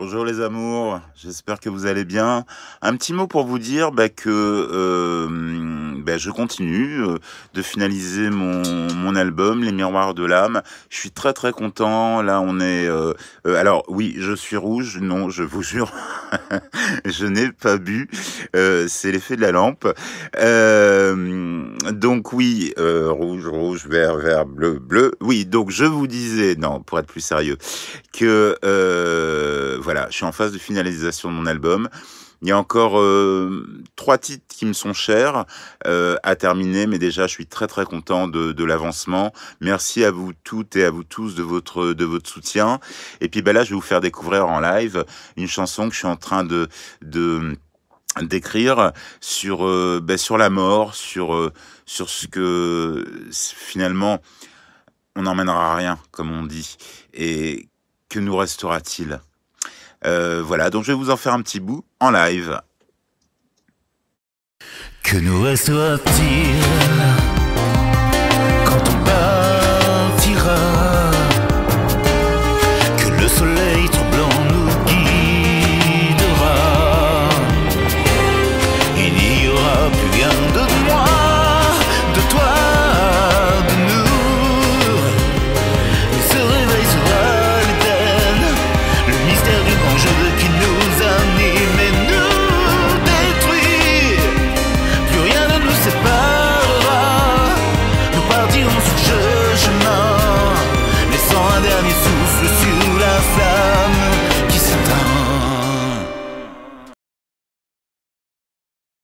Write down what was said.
Bonjour les amours, j'espère que vous allez bien. Un petit mot pour vous dire bah, que euh, bah, je continue euh, de finaliser mon, mon album Les Miroirs de l'âme. Je suis très très content. Là on est... Euh, euh alors oui, je suis rouge, non, je vous jure, je n'ai pas bu. Euh, C'est l'effet de la lampe. Euh, donc oui, euh, rouge, rouge, vert, vert, bleu, bleu. Oui, donc je vous disais, non, pour être plus sérieux, que... Voilà, je suis en phase de finalisation de mon album. Il y a encore euh, trois titres qui me sont chers euh, à terminer, mais déjà je suis très très content de, l'avancement. Merci à vous toutes et à vous tous de votre de votre soutien. Et puis ben là, je vais vous faire découvrir en live une chanson que je suis en train de d'écrire sur euh, ben, sur la mort, sur euh, sur ce que finalement on n'emmènera rien, comme on dit, et que nous restera-t-il? Voilà, donc je vais vous en faire un petit bout en live. Que nous restera-t-il Just